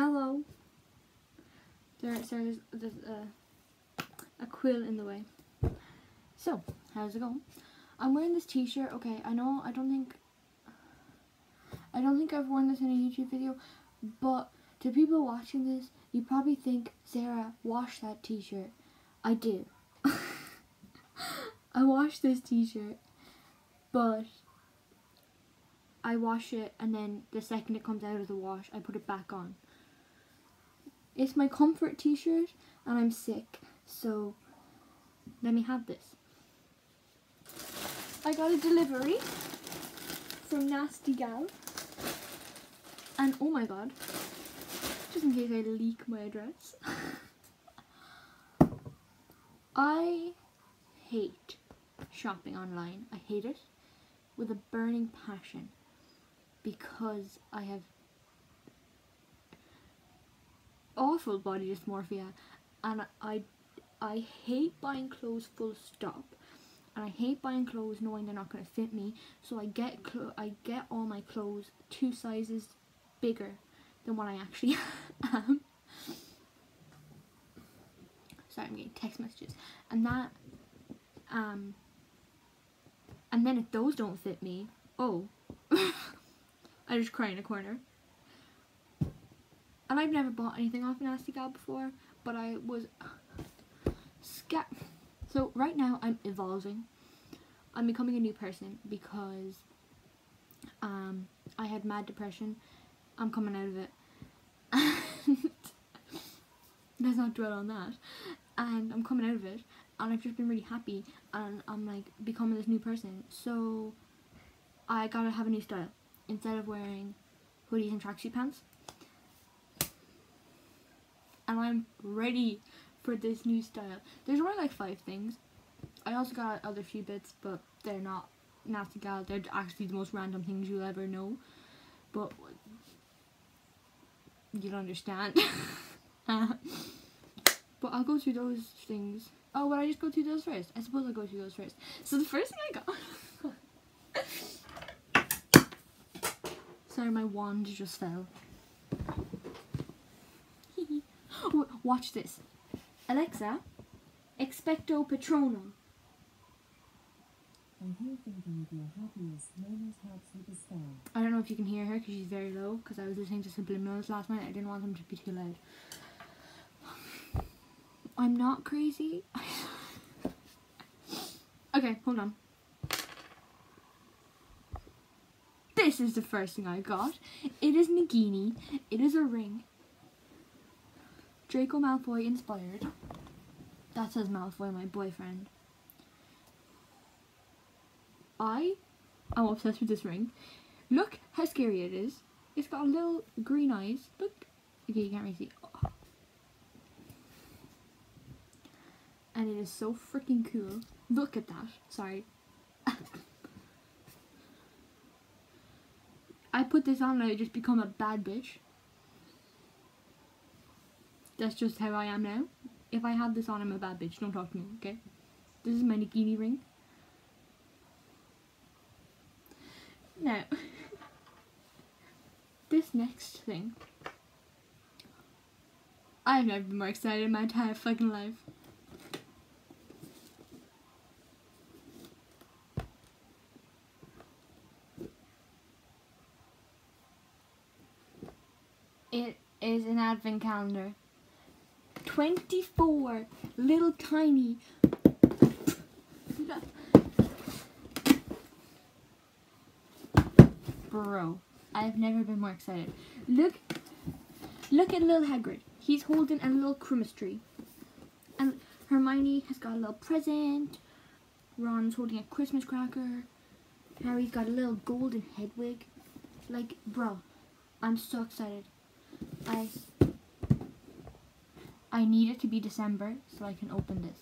Hello. There, there's, there's a, a quill in the way. So, how's it going? I'm wearing this t-shirt. Okay, I know I don't think I don't think I've worn this in a YouTube video, but to people watching this, you probably think, Sarah, wash that t-shirt. I do. I wash this t-shirt, but I wash it and then the second it comes out of the wash, I put it back on. It's my comfort t-shirt and I'm sick, so let me have this. I got a delivery from Nasty Gal. And oh my god, just in case I leak my address. I hate shopping online. I hate it with a burning passion because I have awful body dysmorphia and I I hate buying clothes full stop. And I hate buying clothes knowing they're not going to fit me so I get I get all my clothes two sizes bigger than what I actually am. Sorry I'm getting text messages. And that um and then if those don't fit me oh I just cry in a corner and I've never bought anything off Nasty Gal before but I was scat so right now I'm evolving. I'm becoming a new person because um, I had mad depression. I'm coming out of it. Let's not dwell on that. And I'm coming out of it and I've just been really happy and I'm like becoming this new person. So I gotta have a new style. Instead of wearing hoodies and tracksuit pants. And I'm ready for this new style. There's only like five things. I also got other few bits, but they're not nasty gal. They're actually the most random things you'll ever know. But you'll understand. but I'll go through those things. Oh, would I just go through those first? I suppose I'll go through those first. So the first thing I got. Sorry, my wand just fell. Watch this. Alexa, expecto patronum. Here thinking of your happiest moment helps with the spell. I don't know if you can hear her because she's very low because I was listening to subliminals last night. I didn't want them to be too loud. I'm not crazy. okay, hold on. This is the first thing I got. It is Nagini. It is a ring. Draco Malfoy inspired. That says Malfoy, my boyfriend. I am obsessed with this ring. Look how scary it is. It's got a little green eyes. Look. Okay, you can't really see. Oh. And it is so freaking cool. Look at that. Sorry. I put this on and I just become a bad bitch. That's just how I am now. If I have this on, I'm a bad bitch. Don't talk to me, okay? This is my Nagini ring. Now, this next thing, I've never been more excited in my entire fucking life. It is an advent calendar. 24 little tiny Bro, I've never been more excited. Look, look at little Hagrid. He's holding a little Christmas tree. And Hermione has got a little present. Ron's holding a Christmas cracker. Harry's got a little golden head wig. Like, bro, I'm so excited. I I need it to be December so I can open this.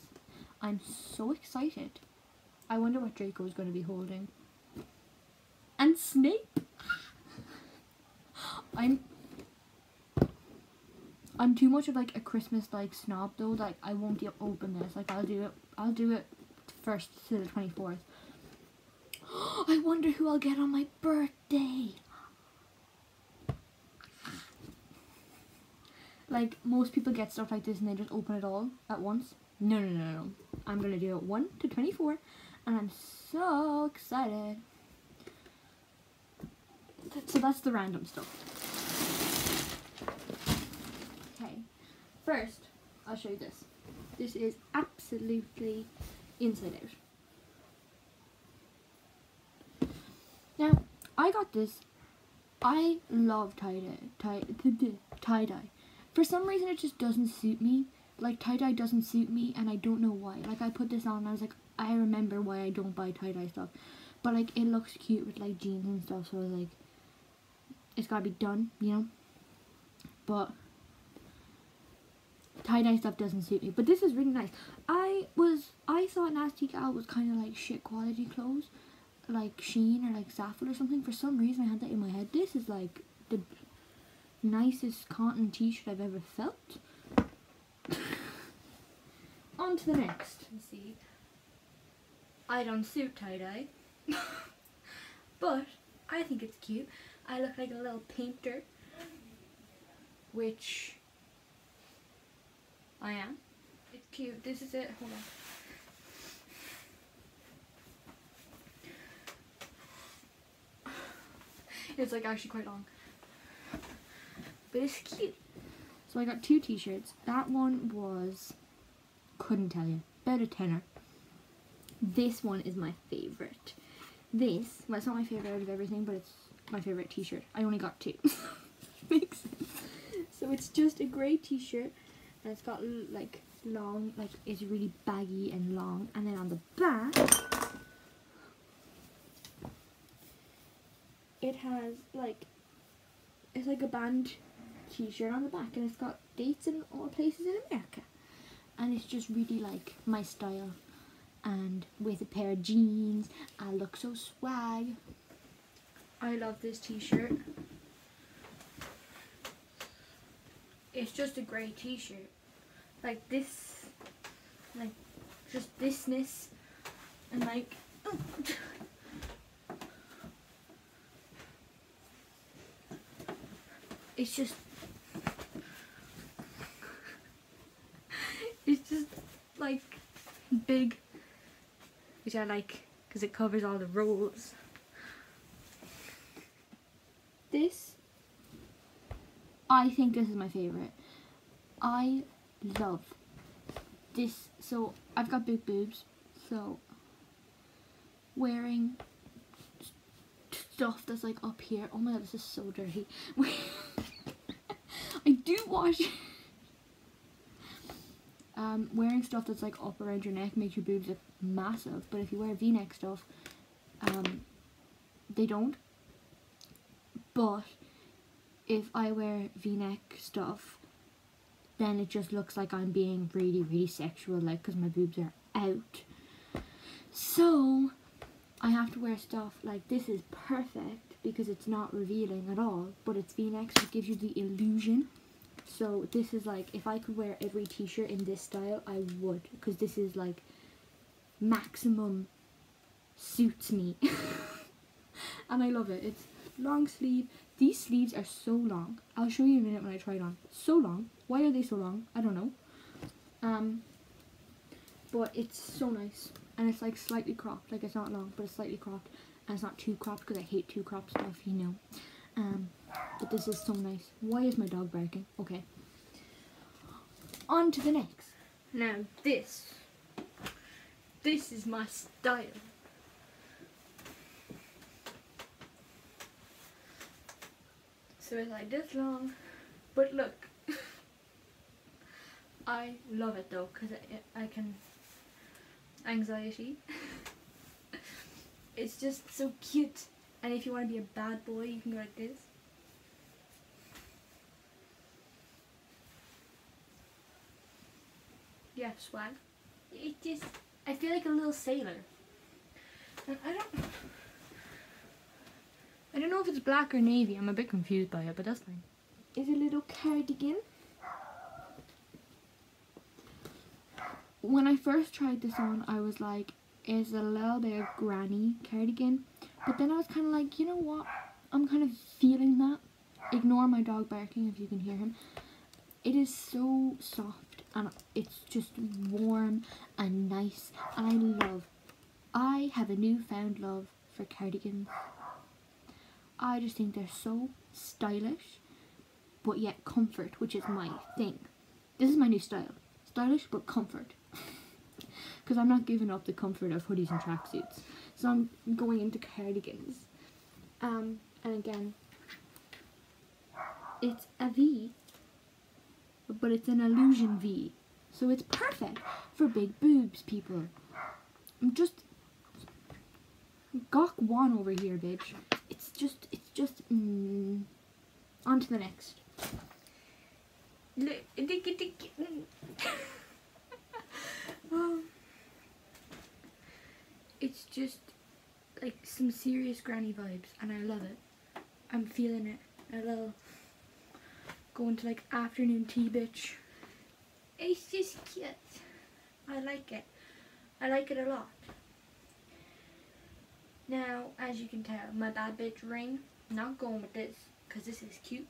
I'm so excited. I wonder what Draco is going to be holding. And Snape. I'm I'm too much of like a Christmas like snob though. Like I won't open this. Like I'll do it. I'll do it first to the twenty fourth. I wonder who I'll get on my birthday. Like most people get stuff like this and they just open it all at once. No, no, no, no. I'm gonna do it 1 to 24 and I'm so excited. So that's the random stuff. Okay, first I'll show you this. This is absolutely inside out. Now, I got this. I love tie-dye. Tie, tie-dye. For some reason, it just doesn't suit me. Like, tie-dye doesn't suit me, and I don't know why. Like, I put this on, and I was like, I remember why I don't buy tie-dye stuff. But, like, it looks cute with, like, jeans and stuff, so like, it's gotta be done, you know? But, tie-dye stuff doesn't suit me. But this is really nice. I was, I thought Nasty Gal was kind of like shit quality clothes. Like Shein or like Zaful or something. For some reason I had that in my head. This is like the nicest cotton t-shirt I've ever felt. On to the next. Let's see. I don't suit tie-dye. but I think it's cute. I look like a little painter. Which I am. It's cute. This is it. Hold on. It's like actually quite long. But it's cute. So I got two t-shirts. That one was, couldn't tell you, about a tenner. This one is my favourite. This, well it's not my favourite out of everything, but it's my favourite t-shirt. I only got two. Makes sense. So it's just a grey t-shirt and it's got like long, like it's really baggy and long. And then on the back, it has like, it's like a band t-shirt on the back and it's got dates in all places in America. And it's just really like my style. And with a pair of jeans, I look so swag. I love this t-shirt. It's just a grey t-shirt like this, like just thisness, and like. it's just it's just like big which I like because it covers all the rolls this I think this is my favorite I love this. So I've got big boobs, so wearing stuff that's like up here. Oh my god, this is so dirty. I do wash. Um, wearing stuff that's like up around your neck makes your boobs look massive, but if you wear V-neck stuff, um, they don't. But if I wear V-neck stuff, then it just looks like I'm being really, really sexual, like, because my boobs are out. So, I have to wear stuff like this is perfect because it's not revealing at all, but it's v-neck, it gives you the illusion. So this is like, if I could wear every t-shirt in this style, I would, because this is like maximum suits me. and I love it. It's long sleeve. These sleeves are so long. I'll show you in a minute when I try it on. So long. Why are they so long? I don't know. Um, but it's so nice. And it's like slightly cropped. Like it's not long, but it's slightly cropped. And it's not too cropped because I hate too cropped stuff, you know. Um, but this is so nice. Why is my dog barking? Okay. On to the next. Now this. This is my style. So it's like this long. But look, I love it though because I, I can anxiety. it's just so cute. And if you want to be a bad boy, you can go like this. Yeah, swag. It just, I feel like a little sailor. And I don't, I don't know if it's black or navy. I'm a bit confused by it, but that's fine. Is a little cardigan. when I first tried this on, I was like, it's a little bit of granny cardigan. But then I was kind of like, you know what? I'm kind of feeling that. Ignore my dog barking if you can hear him. It is so soft and it's just warm and nice and I love. I have a newfound love for cardigans. I just think they're so stylish but yet comfort, which is my thing. This is my new style. Stylish but comfort. Because I'm not giving up the comfort of hoodies and tracksuits. So I'm going into cardigans. Um, and again, it's a V, but it's an illusion V. So it's perfect for big boobs, people. I'm just gawk one over here, bitch. It's just, it's just, mm, on to the next. It's just like some serious granny vibes and I love it. I'm feeling it. A little going to like afternoon tea bitch. It's just cute. I like it. I like it a lot. Now, as you can tell, my bad bitch ring, not going with this because this is cute.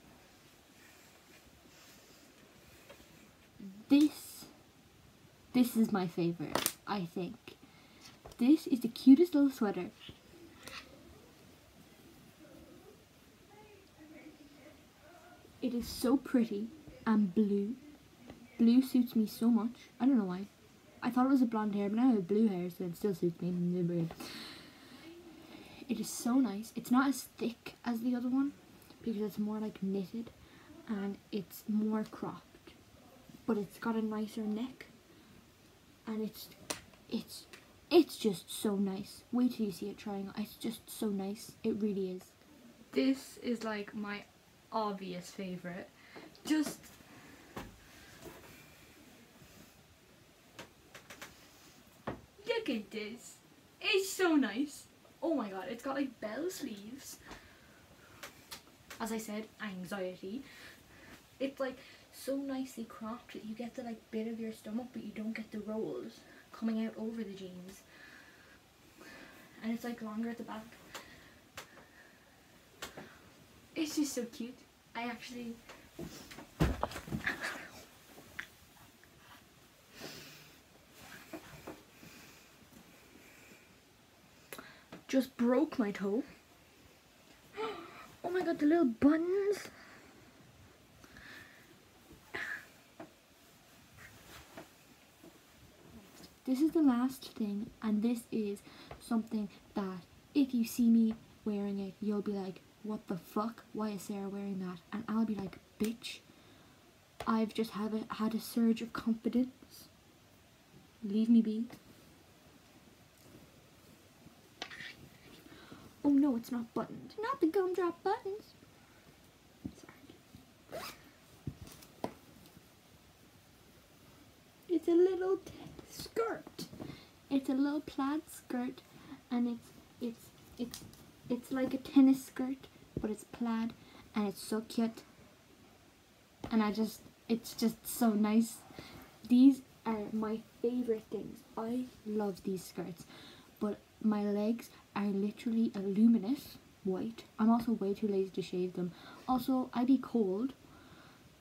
This, this is my favorite, I think. This is the cutest little sweater. It is so pretty and blue. Blue suits me so much. I don't know why. I thought it was a blonde hair, but now I have blue hair, so it still suits me. It is so nice. It's not as thick as the other one because it's more like knitted and it's more cropped. But it's got a nicer neck and it's it's it's just so nice. Wait till you see it trying. It's just so nice. It really is. This is like my obvious favorite. Just look at this. It's so nice. Oh my god, it's got like bell sleeves. As I said, anxiety. It's like so nicely cropped that you get the like bit of your stomach but you don't get the rolls coming out over the jeans. And it's like longer at the back. It's just so cute. I actually just broke my toe. Oh my god, the little buttons. This is the last thing, and this is something that if you see me wearing it, you'll be like, what the fuck? Why is Sarah wearing that? And I'll be like, bitch, I've just had a, had a surge of confidence. Leave me be. Oh no, it's not buttoned. Not the gumdrop buttons. Sorry. It's a little skirt. It's a little plaid skirt and it's it's it's it's like a tennis skirt but it's plaid and it's so cute. And I just it's just so nice. These are my favorite things. I love these skirts but my legs are literally a luminous white. I'm also way too lazy to shave them. Also I be cold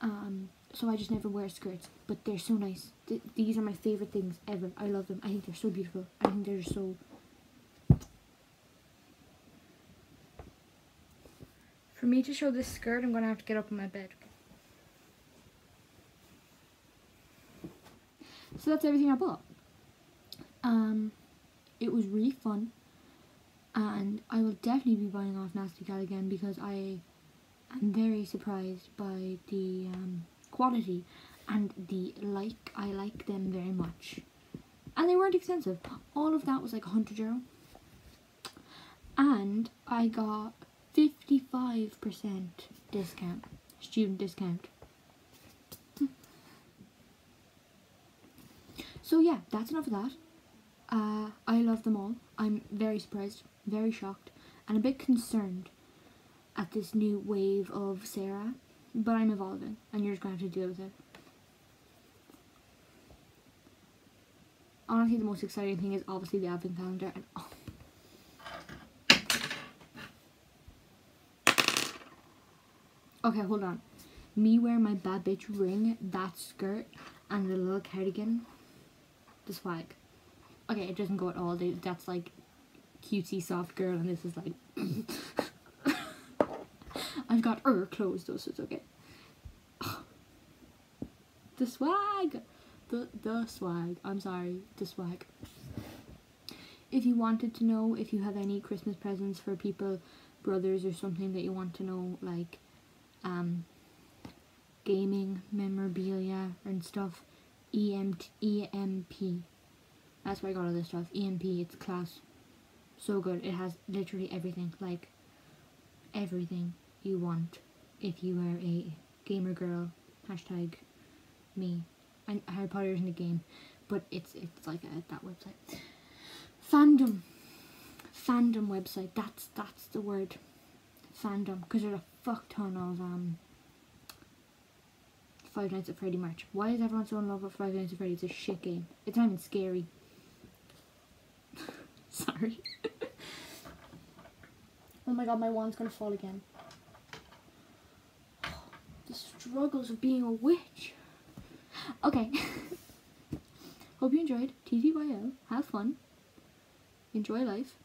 um so I just never wear skirts but they're so nice. Th these are my favorite things ever. I love them. I think they're so beautiful. I think they're so For me to show this skirt, I'm going to have to get up in my bed. So that's everything I bought. Um, it was really fun. And I will definitely be buying off Nasty Gal again because I am very surprised by the um, quality and the like. I like them very much. And they weren't expensive. All of that was like 100 euro. And I got 55% discount, student discount. So yeah, that's enough of that. Uh, I love them all. I'm very surprised, very shocked, and a bit concerned at this new wave of Sarah, but I'm evolving, and you're just going to have to deal with it. Honestly, the most exciting thing is obviously the advent calendar, and oh, Okay, hold on. me wearing my bad bitch ring, that skirt, and the little cardigan, the swag. Okay, it doesn't go at all. That's like cutesy soft girl, and this is like. I've got her clothes though, so it's okay. The swag, the the swag. I'm sorry, the swag. If you wanted to know if you have any Christmas presents for people, brothers or something that you want to know, like, um, gaming memorabilia and stuff, EMT, EMP. That's where I got all this stuff. EMP, it's class. So good. It has literally everything. Like, everything you want if you are a gamer girl. Hashtag me. And Harry Potter isn't a game, but it's it's like a, that website. Fandom. Fandom website. That's that's the word. Fandom. Because there's a fuck ton of um Five Nights at Freddy merch. Why is everyone so in love with Five Nights at Freddy? It's a shit game. It's not even scary. Sorry. oh my god, my wand's gonna fall again. The struggles of being a witch. Okay. Hope you enjoyed. TTYL. Have fun. Enjoy life.